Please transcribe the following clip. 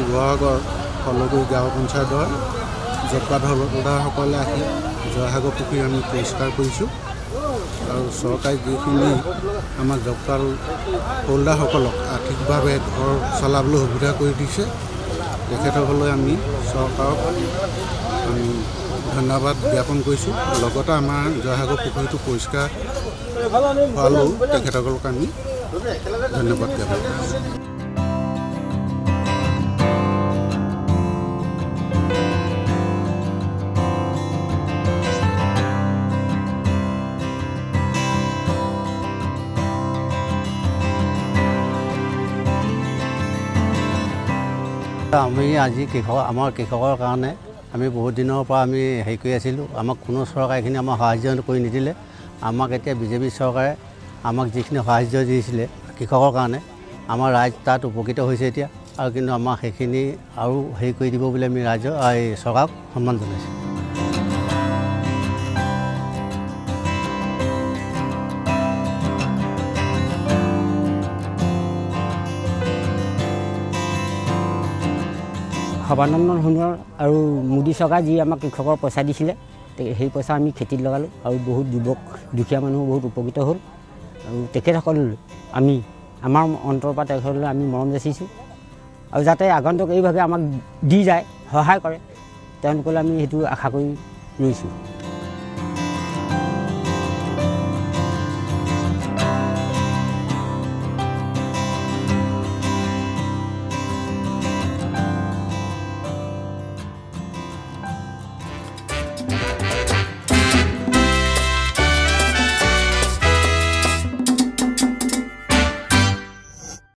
শিৱসাগৰ ফলগুৰি গাঁও পঞ্চায়তৰ হোল্ডাৰসকলে আহি জয়সাগৰ পুখুৰী আমি পৰিষ্কাৰ কৰিছোঁ আৰু চৰকাৰে যিখিনি আমাৰ কাৰ্ড হোল্ডাৰসকলক আৰ্থিকভাৱে ঘৰ চলাবলৈ সুবিধা কৰি দিছে তেখেতসকললৈ আমি চৰকাৰক আমি ধন্যবাদ জ্ঞাপন কৰিছোঁ। লগতে আমাৰ জয়সাগৰ পুখুৰীটো পৰিষ্কাৰ হোৱালৈও তেখেতসকলক আমি ধন্যবাদ জ্ঞাপন কৰিছোঁ। আমি আজি কৃষক আমাৰ কৃষকৰ কাৰণে আমি বহুত দিনৰ পৰা আমি হেৰি কৰি আছিলোঁ। আমাক কোনো চৰকাৰে এইখিনি আমাক সাহাৰ্য কৰি নিদিলে। আমাক এতিয়া বিজেপি চৰকাৰে আমাক যিখিনি সাহাৰ্য দিছিলে কৃষকৰ কাৰণে আমাৰ ৰাইজ তাত উপকৃত হৈছে এতিয়া। আৰু কিন্তু আমাক সেইখিনি আৰু হেৰি কৰি দিব বুলি আমি ৰাইজৰ এই চৰকাৰক সন্মান জনাইছোঁ। সৰ্বানন্দ সোণোৱাল আৰু মোদী চৰকাৰে যি আমাক কৃষকৰ পইচা দিছিলে সেই পইচা আমি খেতিত লগালোঁ আৰু বহুত যুৱক দুখীয়া মানুহ বহুত উপকৃত হ'ল। আৰু তেখেতসকললৈ আমি আমাৰ অন্তৰৰ পৰা তেখেতলৈ আমি মৰম যাচিছোঁ। আৰু যাতে আগন্তুক এইভাগে আমাক দি যায় সহায় কৰে তেওঁলোকলৈ আমি সেইটো আশা কৰি ৰৈছোঁ